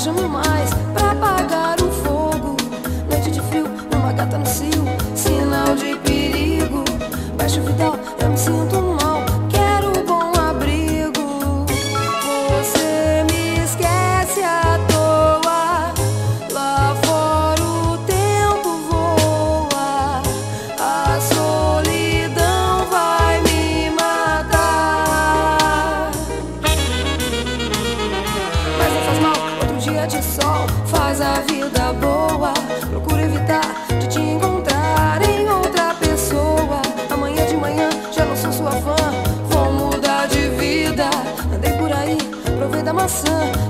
chamo mais pra apagar o fogo. Noite de frio, uma gata no cio, sinal de perigo. Baixo vital, eu me sinto mal. Dia de sol faz a vida boa. Procuro evitar de te encontrar em outra pessoa. Amanhã de manhã já não sou sua fã. Vou mudar de vida. Andei por aí, provei da maçã.